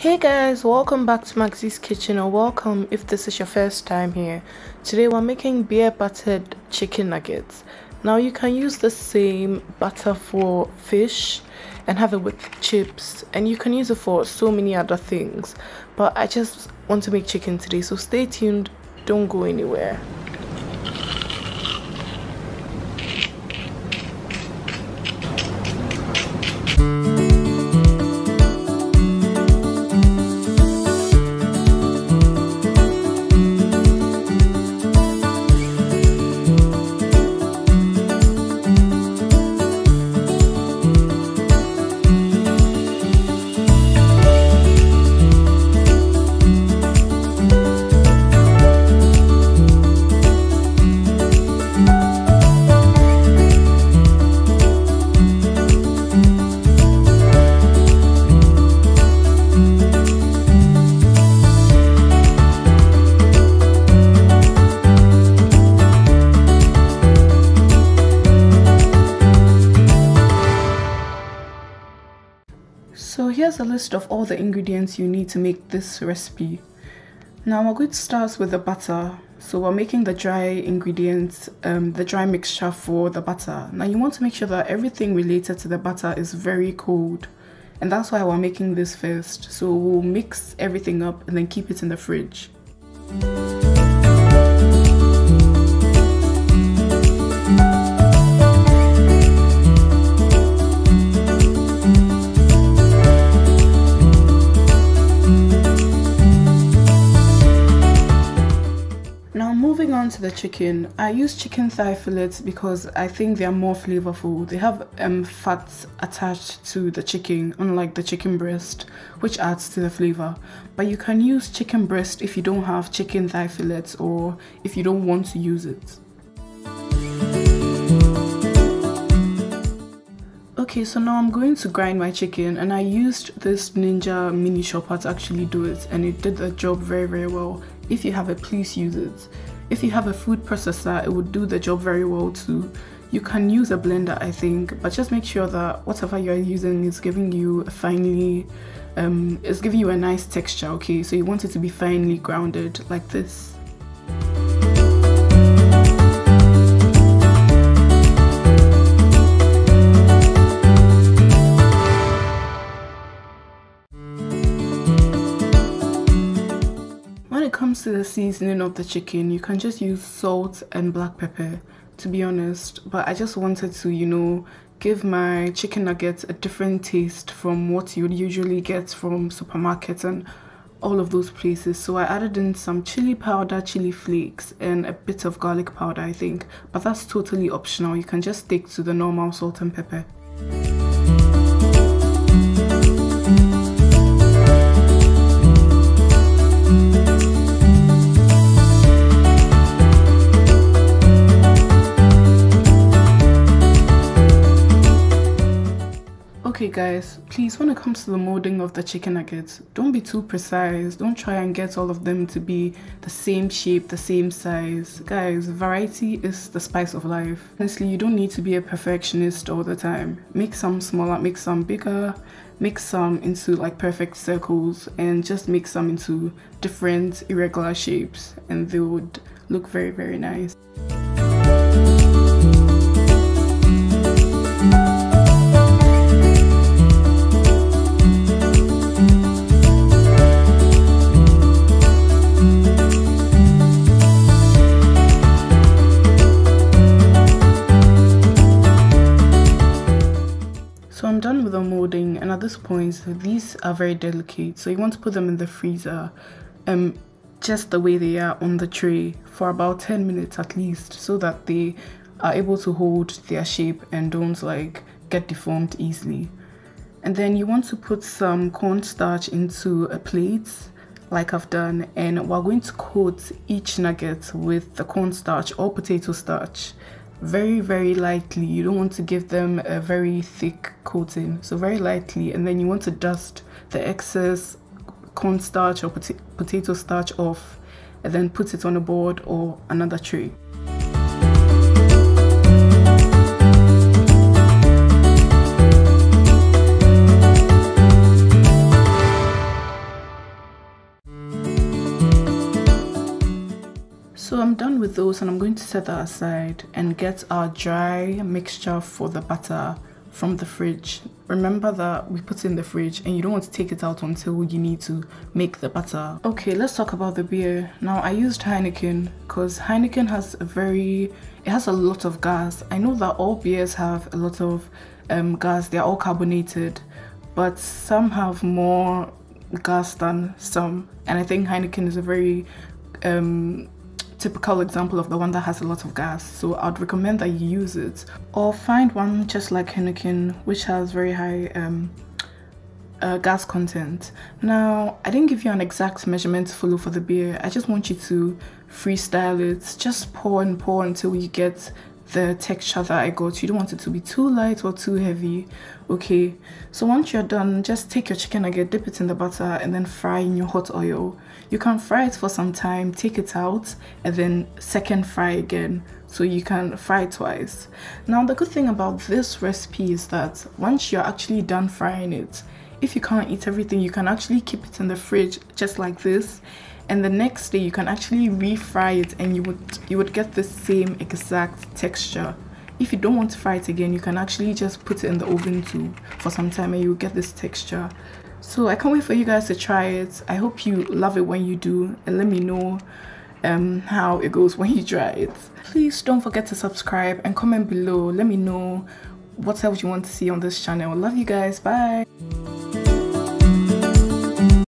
Hey guys, welcome back to Maxy's Kitchen or welcome if this is your first time here. Today we're making beer battered chicken nuggets. Now you can use the same batter for fish and have it with chips and you can use it for so many other things. But I just want to make chicken today so stay tuned, don't go anywhere. Here's a list of all the ingredients you need to make this recipe. Now we're going to start with the batter. So we're making the dry ingredients, um, the dry mixture for the batter. Now you want to make sure that everything related to the batter is very cold. And that's why we're making this first. So we'll mix everything up and then keep it in the fridge. To the chicken, I use chicken thigh fillets because I think they are more flavorful. They have um, fats attached to the chicken, unlike the chicken breast, which adds to the flavor. But you can use chicken breast if you don't have chicken thigh fillets or if you don't want to use it. Okay, so now I'm going to grind my chicken and I used this Ninja mini chopper to actually do it and it did the job very very well. If you have it, please use it. If you have a food processor, it would do the job very well too. You can use a blender, I think, but just make sure that whatever you're using is giving you a finely, um, is giving you a nice texture, okay? So you want it to be finely grounded like this. Comes to the seasoning of the chicken, you can just use salt and black pepper, to be honest. But I just wanted to, you know, give my chicken nuggets a different taste from what you would usually get from supermarkets and all of those places. So I added in some chili powder, chili flakes, and a bit of garlic powder, I think. But that's totally optional. You can just stick to the normal salt and pepper. Guys, please when it comes to the molding of the chicken nuggets, don't be too precise. Don't try and get all of them to be the same shape, the same size. Guys, variety is the spice of life. Honestly, you don't need to be a perfectionist all the time. Make some smaller, make some bigger, make some into like perfect circles and just make some into different irregular shapes and they would look very very nice. And at these are very delicate. So you want to put them in the freezer um just the way they are on the tray for about 10 minutes at least so that they are able to hold their shape and don't like get deformed easily. And then you want to put some cornstarch into a plate like I've done and we're going to coat each nugget with the cornstarch or potato starch very very lightly. You don't want to give them a very thick coating. So very lightly and then you want to dust the excess cornstarch or pot potato starch off and then put it on a board or another tray So I'm done with those and I'm going to set that aside and get our dry mixture for the batter from the fridge. Remember that we put it in the fridge and you don't want to take it out until you need to make the batter. Okay, let's talk about the beer. Now I used Heineken because Heineken has a very, it has a lot of gas. I know that all beers have a lot of um, gas, they're all carbonated, but some have more gas than some. And I think Heineken is a very um, typical example of the one that has a lot of gas. So I'd recommend that you use it. Or find one just like Heineken, which has very high um, uh, gas content. Now, I didn't give you an exact measurement to follow for the beer. I just want you to freestyle it. Just pour and pour until you get the texture that I got. You don't want it to be too light or too heavy. Okay, so once you're done, just take your chicken nugget, dip it in the batter, and then fry in your hot oil. You can fry it for some time, take it out, and then second fry again. So you can fry twice. Now, the good thing about this recipe is that once you're actually done frying it, if you can't eat everything, you can actually keep it in the fridge just like this and the next day you can actually refry it and you would you would get the same exact texture. If you don't want to fry it again you can actually just put it in the oven too for some time and you'll get this texture. So i can't wait for you guys to try it. I hope you love it when you do and let me know um, how it goes when you try it. Please don't forget to subscribe and comment below. Let me know what else you want to see on this channel. Love you guys. Bye